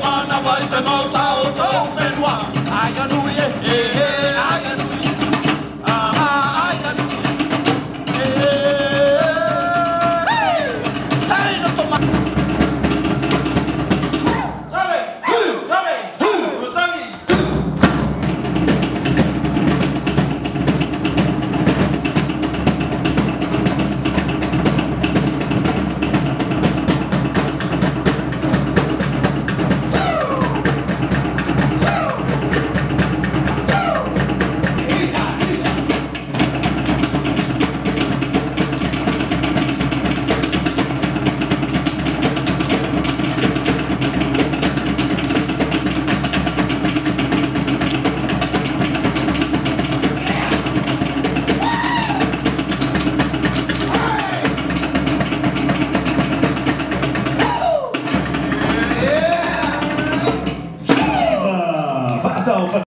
mana vai te mau tau tau whenua Ai anui